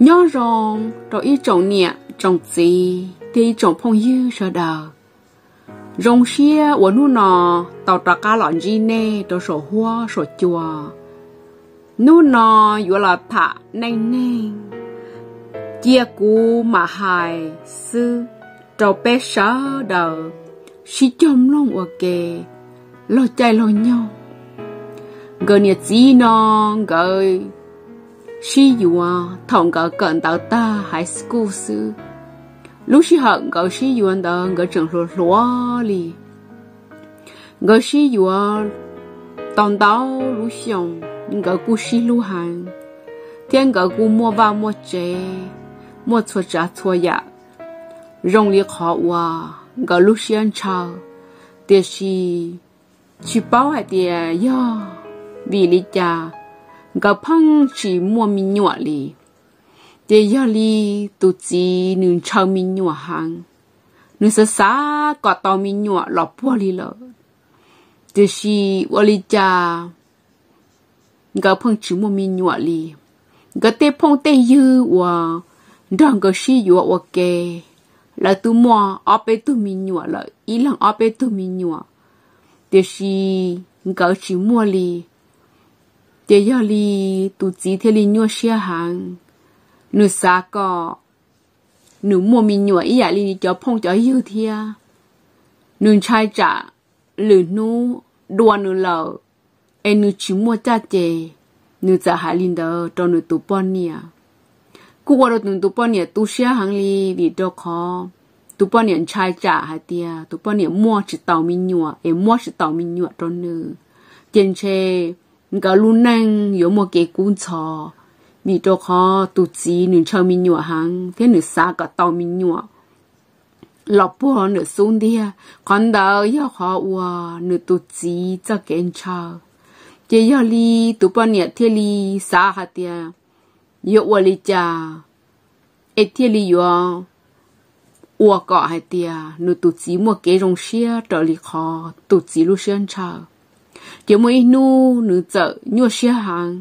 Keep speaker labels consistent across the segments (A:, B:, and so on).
A: nhớ rong rồi ý trồng nhẹ trồng gì, thì trồng phong dư sợ đờ. Rong xia của nu nọ tàu trà cá lọn gì nè đồ sổ hoa sổ chùa. Nu nọ vừa là thả neng neng chia cú mà hài, sư trâu bé sợ đờ. Xí chồng lòng long kề lo chạy lo nhau. Gần nhà gì nó gờ yuan thòng gờ gần tạo ta high school sư. Lúc xí hận gờ yuan đó gờ trường lúa lúa li gờ xí yuan tòng tàu lú xiong gờ cú xí lú hàng thiên gờ cú mua vào mua chế mua chua trả chua dạ. ya rong li khó wa gờ lúc xiên chào tiệt chỉ bảo hay tiệt yo vì lý cha gà phăng chỉ mua mình nhọ li. Để giờ li, tu chỉ nương chờ mình nhọ hàng nương sa sa có tao mình nhọ lọ bùa li lợ. Để si wa li cha. Gà phăng chỉ mua mình nhọ li. Gà tê phong tê dư wa đang gà si yo wa kê là tu mua ở bên tu mình nhọ là ý lăng ở bên tu mình nhọ để si gà chỉ mua li. เจียวลีตูจีเทลิญัวเชียหังหนูสาก็หนูมัวมีหน่วยอีหยาลีจอพงจอยิวเทียหนูชายจะหรือนูดวนหนูเหล่าเอหนูชิมัวจ้าเจหนูจะหาลินเดอร์ตอนหนูตูปอนเนียกูว่าเราหนูตูปอนเนียตูเชียหังลีดีดอกคอตูปอนเนี่ยชายจะหาเตียตูปอนเนี่ยมัวจิตเต่ามีหน่วยเอมัวจิตเต่ามีหน่วยตอนหนึ่เจนเช nga lu nang yo mo ke kun cho. Mi to kho tu chi nu chao mi nyu hang thế nu sa ka tao mi nyu lọ po nu sun dia con da yo kho wa nu tu chi cha ken cha. Je yo li, tu pa nia the li, sa ha tia. Yo wa li cha. E the li yo wa ka ha tia, nu tu chi mo ke rong xia to li kho tu chi lu xian cha chỉ mới nu nữ chợ nhua xe hàng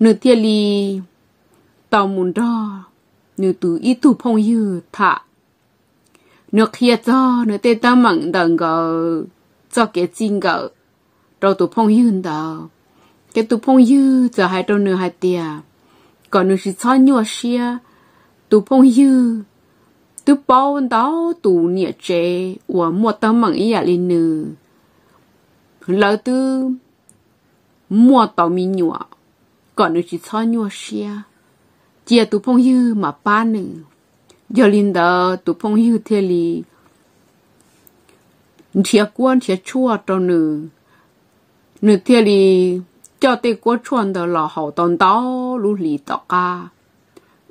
A: nữ tiền li tàu muốn đó nữ tu ít tu phong yêu thả nữ kia cho nữ tê ta mặn đằng gờ cho cái chính gờ. Đầu tu phong yêu đó cái tu phong yêu cho hai đâu nữ hai tia còn nữ chỉ cho nhua xe tu phong yêu tu bao đó tu nhiệt chế và mua tâm mặn ý à linh nữ lỡ tư mua tàu mi nhựa còn nữa chỉ cho nhựa xia chia tụ phong hư mà ba nữ giờ linh đó tụ phong hư thế li chia quan chia chua cho nữ nữ thế li cho tê quá chuan đó là hậu tòn đó lũ lì tọ ca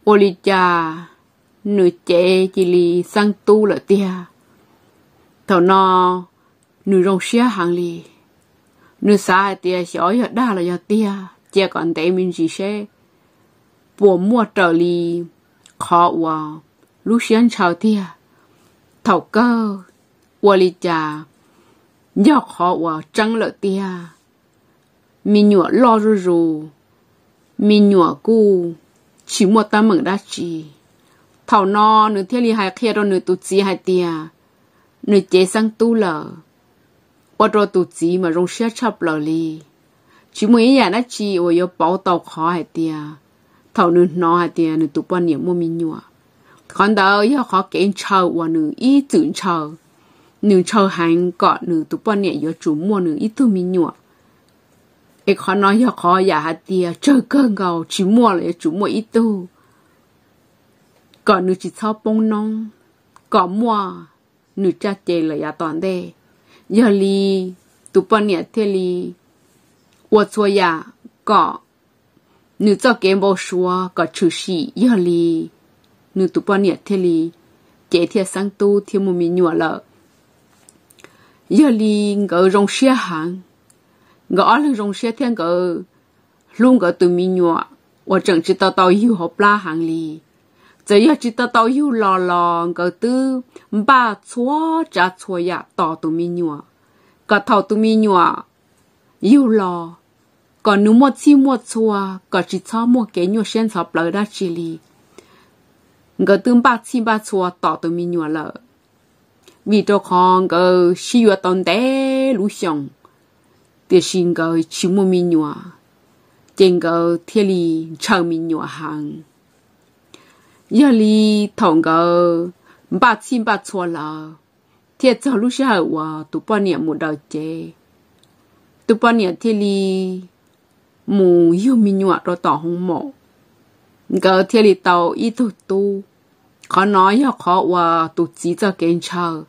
A: ô lì cha nữ chế chỉ li sang tu là tia thầu nó nữ rong xia hàng li nữ sa tia xó yo đa là yo tia chia còn tế mình chỉ xe bộ mua trở li khó wa lúc xiên chào tia thầu cơ wa li cha do khó wa trăng lợi tia. Mình nhọ lo ru ru mình nhọ cu, chỉ mua ta mừng đã chi thầu no nữ thiên li hai kia đó nữ tu chi hai tia. Nữ chế sang tu lờ. 我做肚子嘛，用些插落哩。chỉ mỗi nhà nó chỉ ở yo bảo tàu khó hay tia thầu nữ nó hay tia nữ tụ bao nhiêu mua mình nhua còn đó yo khó kiến chào và nữ ý tưởng chào nữ chào hàng cọ nữ tụ bao nhiêu yo chủ mua nữ ý tụ mình nhua ấy khó nói yo khó nhà hay tia chơi cơn gầu chỉ mua là chủ mua ý tụ còn nữ chỉ sau bông nông cọ mua nữ cha chê là ya toàn đây giờ li tụ bao nhiêu thế li 我做呀个，你早给我说个出息要哩，你都把你贴哩，这天上都天没米鸟了，要哩我用些行，我二零用些天个，弄个都米鸟，我正知道到有好不拉行哩。 giờ chỉ tao tao lò lò cái tư ba chúa trả chúa ya tỏ tụi mi nhua cả thầu tụi mi nhua yêu lò còn nếu mà chỉ mua chúa chỉ cho mua cái nhua sen sập lỡ đã chỉ li cái tư ba chỉ ba chúa tỏ tụi mi nhua lỡ cho con cái siêu tồn tại lũ xong thì xin cái chỉ mua mi nhua trên cái thiên lý chờ mi hàng giờ li thằng ngờ ba chi ba chua lợ thiệt cho lúc sau wa tụ bao nhiêu một đầu chế tụ bao nhiêu thiên lý mù yêu mình nhua đó tỏ hông mộ ngờ thiên lý tàu ít tu tu khó nói ya khó wa tu chỉ cho kiến chờ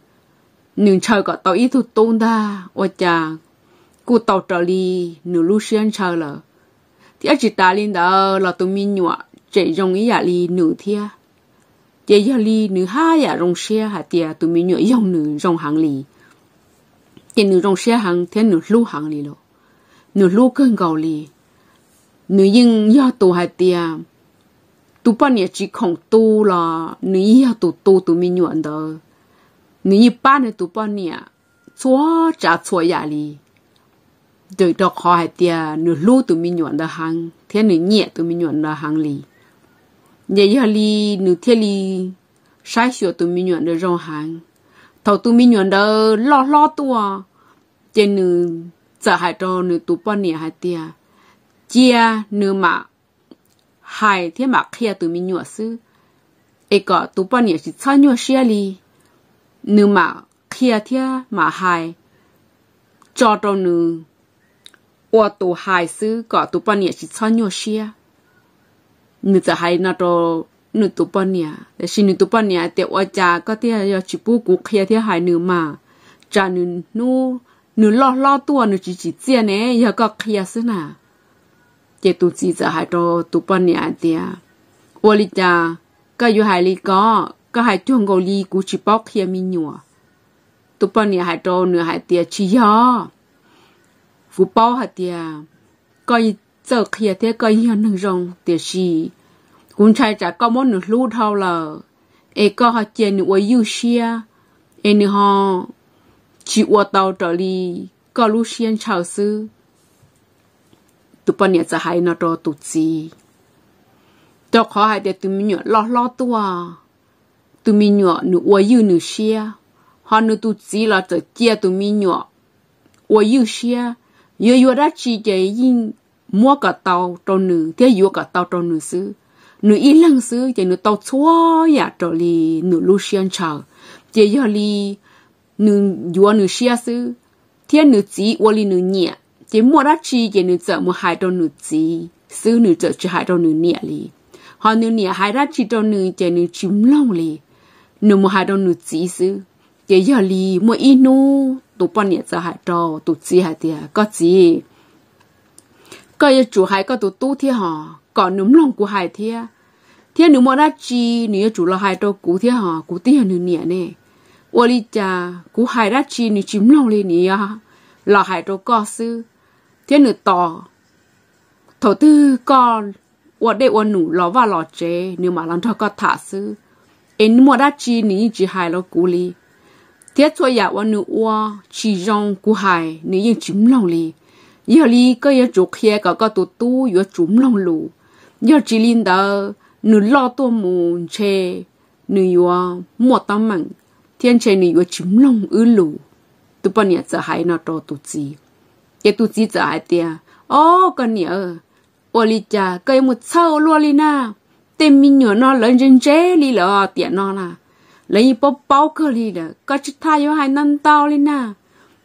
A: nhưng chờ có tàu ít tu tôn đa wa cha cụ tàu trở đi nửa lúc xuyên chờ là thì chỉ ta lên đó là tu mình nhọ chạy rong ý ya li nửa thia chạy giờ li nửa hai ya rong xe hà tia tụi mình nhớ dòng nửa rong hàng li chạy nửa rong xe hàng thế nửa lu hàng li lo nửa lu cơn gạo li nửa nhưng ya tu hà tia tu ba nhẹ chỉ không tu là nữ ya tu tu tụi mình nhớ đó nữ ba nữa tu ba nhẹ chúa trả chúa ya li đời đó khó hay tia nữ lu tụi mình nhớ đó hàng thế nữ nhẹ tụi mình nhớ đó hàng li nhẹ ya li nữ thiên li sai sửa tu mi nhuận được rong hàng thầu tu mi nhuận được lo lo tua trên nữ giờ hai trò nữ tu ba nhẹ hai tia chia nữ mà hai thế mà kia tụi mình nhựa sư ấy có tụi bọn nhựa chỉ sao nhựa xe li nhưng mà kia thế mà hai cho đâu nữ ô cho nhựa xe nữ จะ hai nó đâu nữ tụi bọn nhựa để xin nữ tụi bọn nhựa để ô cha có thể giờ chỉ bù cú kia thế hai nữ mà cha nữ nữ nữ lo lo tua nữ chỉ chỉ tiền nè, giờ có kia sư nào chế tu chỉ giờ hai trò tu bận nhà tia ô li cha cái yêu hai li có cái hai chuông gò li cú chỉ bóc kia mi nhua tu bận nhà hai trò nữ hai tiệt chỉ yo phú bao hai tia cái giờ kia thế cái yêu nương rong tiệt gì cũng trai trả có món nửa lú thâu là ê, có hai chế nửa yêu xia. Ê nửa họ chỉ ô tàu trở đi có lú xiên chào sư. Tụi bọn nhà sẽ dạ hay nó đó tụ gì cho khó hai để tụi mình nhọ lo lo tua. Tụi mình nhọ nụ ua yêu nụ xia. Họ nụ tụ gì là tự chia tụi mình nhọ ua yêu xia. Yêu yêu đã chỉ chơi yên mua cả tàu cho nữ thế yêu cả tàu cho nữ sư nữ ít lăng sư chỉ nữ tàu chúa ya cho li nữ lu xiên chờ chỉ yêu li nữ yêu nữ xia sư thế nữ chỉ ua li nữ nhẹ. Chỉ mua ra chi chỉ nữ chợ mua hai trong nữ chỉ, sư nữ chợ chỉ hai trong nữ nhẹ li họ nữ nhẹ hai ra chi trong nữ chỉ nữ chim lòng li nữ mua hai trong nữ chỉ sư chỉ yêu li mua inu tụ bọn nhẹ chợ hai trong tụ chỉ hai tiệt, có gì cái chủ hai cái tụ tu thế họ có núm lòng của hải thế thế núm mà chi nếu chủ là hải đồ cũ thế họ cũ thế họ nửa nè nè ô li cha cú hai ra chi nếu chìm lòng lên nè là hải đồ có sư thế nửa to thổ tư con ô đệ ô nụ lò và lò chế nếu mà làm cho có thả sư em mà ra chi nếu chỉ hai lò cũ li thế thôi ya ô nụ ô chỉ rong cũ hải nếu chìm lòng li giờ li có giờ chụp kia có có tụ tu giờ chim lòng lù giờ chỉ linh đó nụ lo tu mù chế nụ yo mua tâm mặn thiên chế nụ yo chim lòng ư lù tụ bao nhiêu giờ hài nó to tụ gì cái tu giờ trả tiền ô con nhớ ô li cha cái một sau luôn li na tên mình nhớ nó lớn trên chế li là tiền nó là lấy bó bao cơ li là có chút thay hai năm tao li na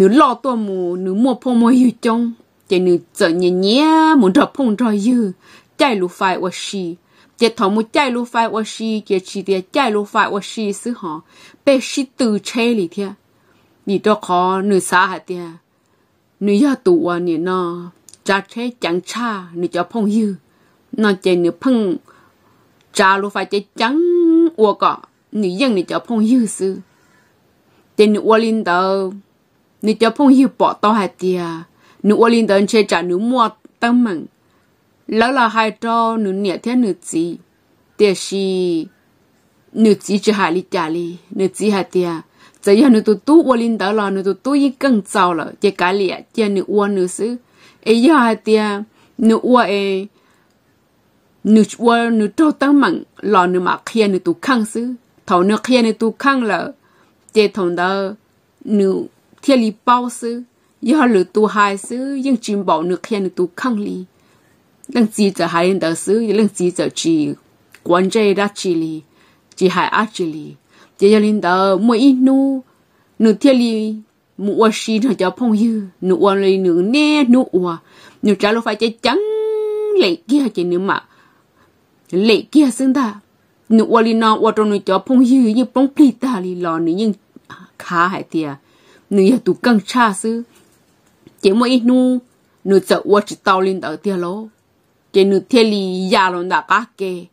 A: có tụ tu chỉ nhẹ có hai na nếu trả hai nó đâu tụ bao nhẹ theo lo ô nếu chỉ tua tụ bao nhẹ to li tụ bao nhẹ hai tụ tư chế như hai tiền nữ giờ chỉ năng nữ mà hai nữ tu tu sư có tu bao nhiêu chỉ sao nhau xia li nữ giờ hai linh đạo sư chỉ nữ chìm lòng tu bao nhiêu hai li chỉ tu tu lo lo tua chỉ tu tu giờ tôi yêu xia lo thầu nữ lo tua mù nữ mua phong mua yêu trong chỉ nữ giờ nhẹ nhẹ muốn đập phong cho yêu chạy lu phải wa xì chỉ thầu một chạy lu phải wa xì chỉ chỉ để chạy lu phải wa xì sư họ bé xì từ chơi li thiệt ni to khó nữ xã hạt tia nữ ya tụ à ni nó cha chế chẳng cha nữ cho phong dư nó chạy nữ phong cha lu phải chơi trắng ua cọ nữ dân nữ cho phong yêu sư tên nữ ua linh đầu nữ cho phong yêu bỏ to hai tia nữ ua linh đầu chơi trả nữ mua tâm mừng lỡ là hai trò nữ nhẹ thế nữ gì để si nữ gì chỉ hai li trả li nữ gì hai tia giờ giờ nữ tu tu ua linh đầu là nữ tu tu yên更糟了这改了这nữ ua nữ sư ấy giờ hai tia nữ ua ấy nữ ua nữ trâu tâm mừng là nữ mà kia nữ tu khăng sư thầu nữ kia nữ tu khăng là chế thằng đó nữ thiên lý bao sư giờ nữ tu hai sư nhưng chim bảo nước khen tu khăng lý lần gì giờ hai lần đó sư lần gì giờ chỉ quan chế đã chỉ lý chỉ hai ác chỉ lý chỉ giờ lần đó mỗi ít nu nu thiên lý mua xí nó cho phong dư nu quan lý nu nè nu ua nu trả lo phải chơi trắng lệ kia chỉ nữa mà lệ kia xứng ta nu quan lý nó quan trong nu cho phong dư như phong pli ta lý lo nữ nhưng khá hay tiệt nữ yêu tu căng cha sư chỉ mỗi ít nu nữ sợ quan chỉ tao lên tới tiệt lô chỉ nữ thiên lý già lo đã cá kê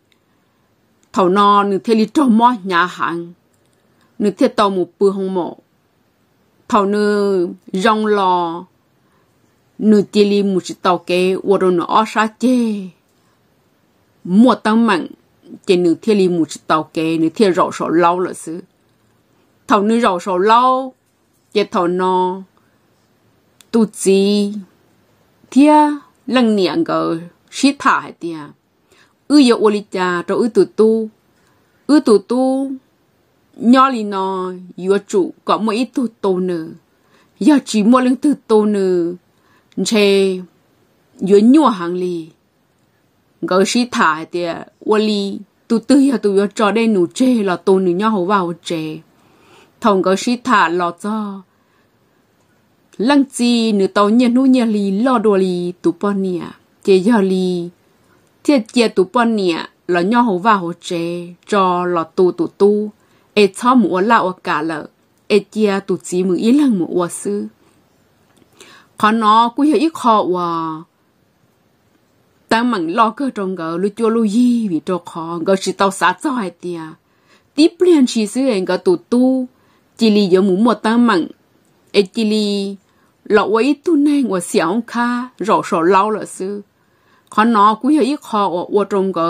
A: thầu nọ nữ thiên lý trong mỏ nhà hàng nữ thiên tàu một bữa hông mộ thầu nữ rong lò nữ thiên lý một chỉ tàu kê qua rồi nữ ở sát chê mua tăng mạnh chỉ nữ thiên lý một chỉ tàu kê nữ thiên rau sổ lâu là sư thầu nữ rau sổ lâu chỉ thầu nó tu chi thia lần niệm cái sĩ thả hay tia. Ư yo ô li cha cho ư tu tu. Ư tu tu nhỏ li nó yo chủ có một ít tu tu nữa giờ chỉ một lần tu tu nữa chê yo nhua hàng li. Cái sĩ thả hay tia ô li tu tư ya tu yo cho đây nụ chê là tu nữ nhỏ hồ vào chê thông cái sĩ thả lọ cho lăng chi nữ tàu nhiên nu nhiên li lo đồ li tu bò nia chế giờ li thiệt chế tu bò nia là nhỏ hồ và hồ chế cho là tu tu tu e cho mua la ở cả lợ e chia tu chỉ mười ý lần mua sư khó nó cũng hiểu ít khó wa tăng mặn lo cơ trong gờ lu chua lu yi vì cho khó gờ chỉ tàu sát cho hai tia tiếp liền chỉ sư anh gờ tu tu chỉ li giờ muốn một tăng mặn e chỉ li lọ ấy tu nên của xiao kha rõ rõ lao là sư khó nó cũng hiểu ít khó ở ở trong cái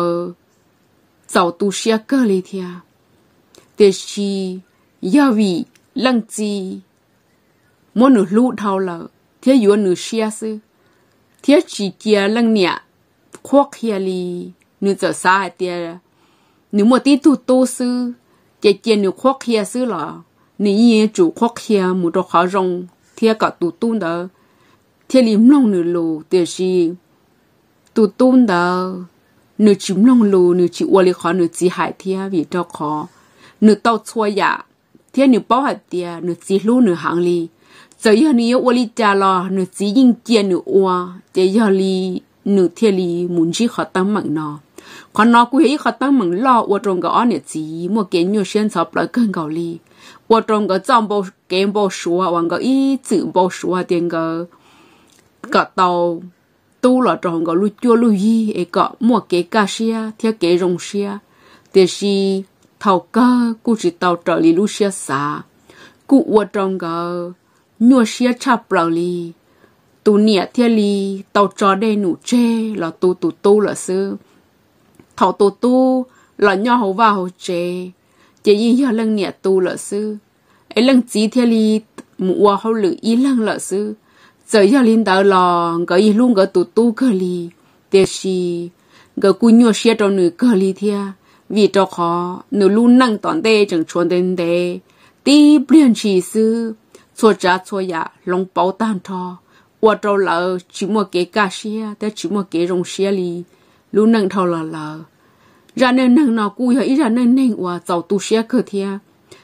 A: giàu tu xia cơ li thia để chi ya vì lăng chi muốn nửa lũ thao là thế yếu nửa xia sư thế chỉ kia lăng nhẹ khoác kia li nửa giờ xa tia nửa một tí tu tu sư chỉ kia nửa khoác kia sư là nửa chủ kia khó rong cả lim long nửa lù nửa chim long lù nửa chỉ uo nửa hải khó nửa chua nửa bao nửa nửa hàng giờ nửa nửa uo giờ nửa khó tăng mạnh nó còn nó cũng khó tăng mạnh lo uo trong cái anh chỉ một cái nhiều xuyên sập lại cơn gạo li 我中个账报给报数啊，完个一字报数啊，点个个到都了中个路脚路一一个莫给个些，贴给容些，但是头个估计到这里路些啥，故我中个若些差不了哩。tu nia thiên li tàu trò đây nụ chê là tu tu tu là sư thảo tu tu là nhau hậu vào hậu chê chỉ ý do lần nhà tu lợ sư ấy lần chỉ theo li mua hậu lử ý lần lợ sư giờ do linh đạo lò gỡ ý luôn gỡ tu tu cơ li tiếc gì gỡ cú nhua xe trong nữ cơ li thia vì cho họ, nữ luôn năng toàn tê chẳng chuẩn đến tê tí biến chỉ sư chua trả chua ya lòng bảo tan cho ở trâu lợ chỉ mua cái ca xe để chỉ mua cái rong xe li luôn năng thâu lợ lợ ra nên nâng nào cùi hay ra nên nên và cháu tu xe cơ thia.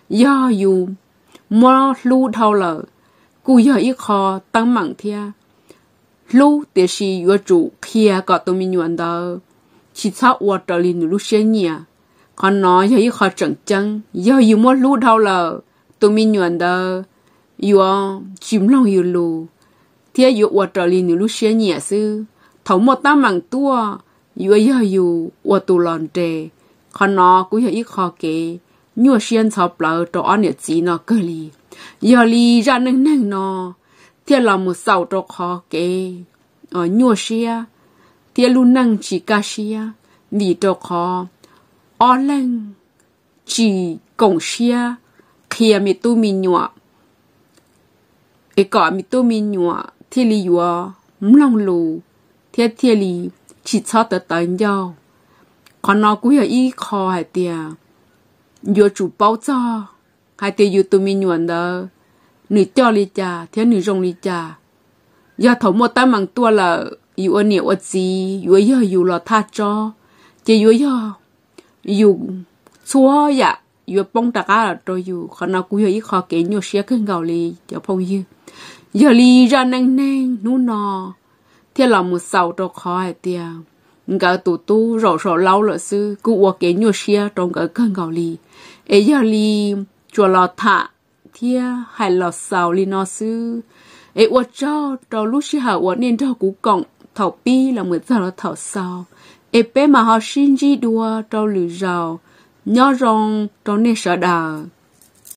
A: Do dù mò lu thao lờ cùi ý khó tăng mạng thia. Lu để si yu chủ kia có tụi mình nhuận đó chỉ sao wa trở lên lu xe nhia còn nó hay khó chẳng chân do dù mò lu thao lờ tụi mình nhuận đó yu chìm lòng yu lu thia yu wa trở lên lu xe nhia sư thấu một tăng mạng tua yu ya yu wa tu lon tê khó nó cũng hiểu ít khó kế nhua xiên chọc lỡ cho anh nhật gì nó cơ li. Giờ li ra neng neng nó thế là một sao cho khó kế ở ờ, nhua xia. Luôn nâng chỉ ca xia. Vì cho khó ở leng. Chi cộng xia. Kia mi tu mi nhua e mi tu mi nhua thế li yua. Mlong lu. Thế thế li chỉ cho tới tới nhau còn nó cũng hiểu ý khó hay tiệt yo chủ bao cho hai tiệt yo tụi mình nhuận đó nữ cho lý cha thế nữ rong lý cha giờ thấu một tay bằng tua là yo ơn nhiều ở gì yo giờ yo là tha cho chỉ yo giờ yo xua dạ yo bông ta cả là tôi yo còn nó cũng hiểu ý khó kể nhiều xe cơn gạo lý cho phong yêu giờ lý ra neng neng nu nọ thế là một sầu cho khó hay tiệt ngờ tụ tu rổ rổ lâu lợ sư, cứ uo kế nhiều xia trong cái cơn gạo li ấy giờ li chùa lò thả, thia hay lò sầu li nó sư? Ấy uo cho trong lúc xia hà uo nên cho cú cộng thảo pi là một giờ là thảo sau ấy bé mà họ xin gì đua trong lử rào nhỏ rong trong nên sợ đà